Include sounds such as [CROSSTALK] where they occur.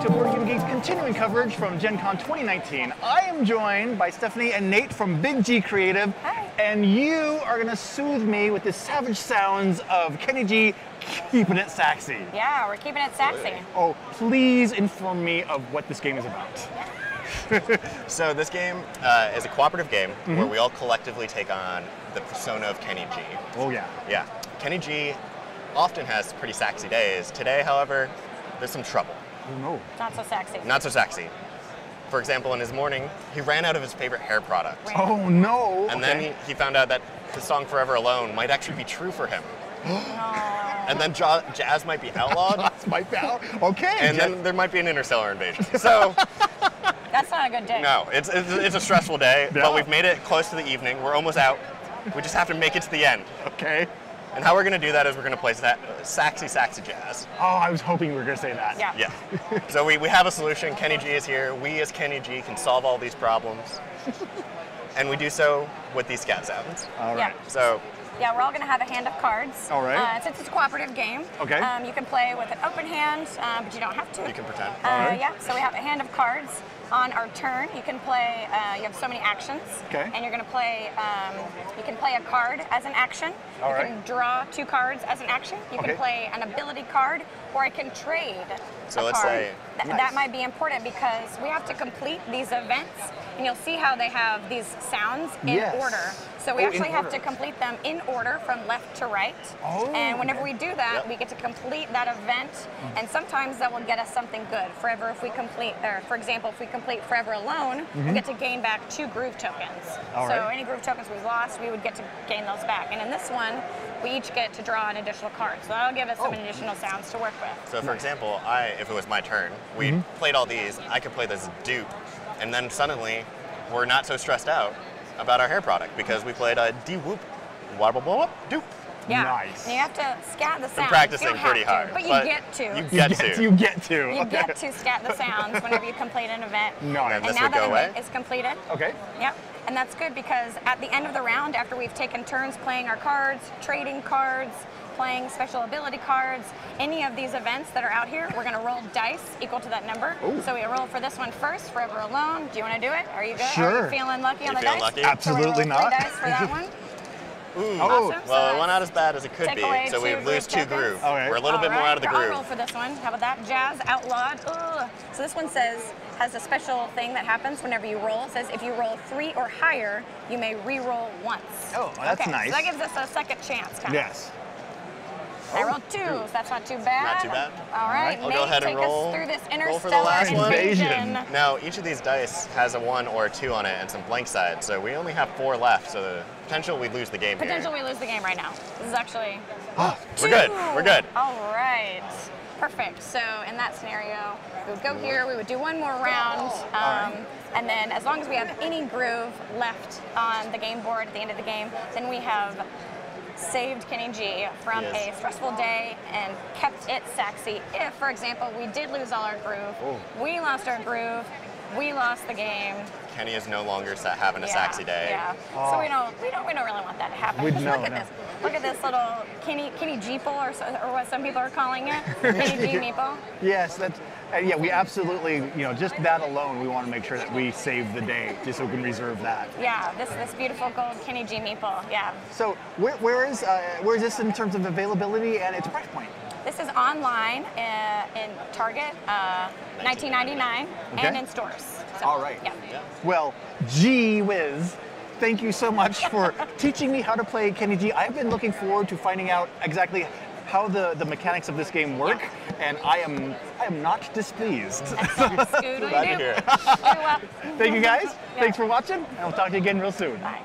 to Board Game Geek's continuing coverage from Gen Con 2019. I am joined by Stephanie and Nate from Big G Creative. Hi. And you are going to soothe me with the savage sounds of Kenny G keeping it saxy. Yeah, we're keeping it sexy. Oh, please inform me of what this game is about. [LAUGHS] So this game uh, is a cooperative game Mm-hmm. where we all collectively take on the persona of Kenny G. Oh, yeah. Yeah, Kenny G often has pretty sexy days. Today, however, there's some trouble. Oh, no. Not so sexy. Not so sexy. For example, in his morning, he ran out of his favorite hair product. Right. Oh, no. And Okay. then he, he found out that his song Forever Alone might actually be true for him. [GASPS] And then ja- jazz might be outlawed. That's my pal. Okay. and Jeff- then there might be an interstellar invasion. [LAUGHS] So, That's not a good day. no, it's, it's, it's a stressful day, Yeah. but we've made it close to the evening. We're almost out. We just have to make it to the end. Okay. And how we're going to do that is we're going to play sa- saxy, saxy jazz. Oh, I was hoping we were going to say that. Yeah. Yeah. [LAUGHS] so we, we have a solution. Kenny G is here. We, as Kenny G, can solve all these problems. [LAUGHS] and we do so with these scat sounds. All right. Yeah. So, Yeah, we're all going to have a hand of cards. All right. Uh, since it's a cooperative game, Okay. um, you can play with an open hand, uh, but you don't have to. you can pretend. Uh, All right. Yeah, so we have a hand of cards. On our turn, you can play. Uh, you have so many actions, Okay. and you're going to play. Um, you can play a card as an action. All you right. can draw two cards as an action. You Okay. can play an ability card, or I can trade. So a let's card. say- Th- Nice. that might be important because we have to complete these events, and you'll see how they have these sounds in Yes. order. So we Oh, actually have order. to complete them in order from left to right. Oh, and whenever okay. we do that, Yep. we get to complete that event, and sometimes that will get us something good. Forever, if we complete, or for example, if we complete Forever Alone, we get to gain back two groove tokens. Mm-hmm. All so right. any groove tokens we've lost, we would get to gain those back. And in this one, we each get to draw an additional card. So that'll give us some Oh. additional sounds to work with. So, for example, I, if it was my turn, we Mm-hmm. played all these. I could play this dupe, and then suddenly, we're not so stressed out about our hair product because we played a D whoop, wobble whoop, doop. Yeah. Nice. And you have to scat the sounds. Been You practicing don't pretty have to, hard, But you but get to. you You get get to. You get to. You get to scat the sounds whenever you [LAUGHS] complete an event. Nice. And And this now would that go away? is completed. Okay. Yep. And that's good because at the end of the round, after we've taken turns playing our cards, trading cards, playing special ability cards, any of these events that are out here, we're going to roll dice equal to that number. Ooh. So we roll for this one first, Forever Alone. Do you want to do it? Are you good? Are Sure. you feeling lucky on the feeling dice? lucky? So we Absolutely three not. dice for that [LAUGHS] one. Ooh. Oh. Awesome. So Well, it that's- went out as bad as it could be, so we lose two groove groove. Okay. We're a little bit more out of the I'll groove. roll for this one. How about that? Jazz outlawed. Ugh. So this one says has a special thing that happens whenever you roll. It says if you roll three or higher, you may re-roll once. Oh, that's okay, nice. So that gives us a second chance. Kind of. I rolled two, so that's not too bad. Not too bad. All right, I'll Nate, go ahead take and roll- us through this roll interstellar for the last one. invasion. Invasion. Now, each of these dice has a one or a two on it and some blank sides, so we only have four left, so the potential we lose the game Potential here. we lose the game right now. This is actually Ah, We're good, we're good. All right. Perfect. So in that scenario, we would go here, we would do one more round, um, and then as long as we have any groove left on the game board at the end of the game, then we have saved Kenny G from Yes. a stressful day and kept it sexy. If, for example, we did lose all our groove, Oh. we lost our groove, we lost the game. Kenny is no longer sa- having a Yeah, sexy day. Yeah. Oh. So we don't we don't we don't really want that to happen. We- Just no, look at no. this. Look at this little Kenny Kenny Jeeple or so, or what some people are calling it. Kenny G [LAUGHS] Meeple. Yes, that's. Uh, yeah, we absolutely, you know, just that alone, we want to make sure that we save the day, just so we can reserve that. Yeah, this this beautiful gold Kenny G Meeple. Yeah. So, where, where is uh, where is this in terms of availability and its price point? This is online uh, in Target, uh, 19.99, and in stores. So, All right. Yeah. Well, gee whiz. Thank you so much for [LAUGHS] teaching me how to play Kenny G. I've been looking forward to finding out exactly how the, the mechanics of this game work, and I am I am not displeased. [LAUGHS] Glad to hear it. Do up. Thank you guys. Yeah. Thanks for watching, and we'll talk to you again real soon. Bye.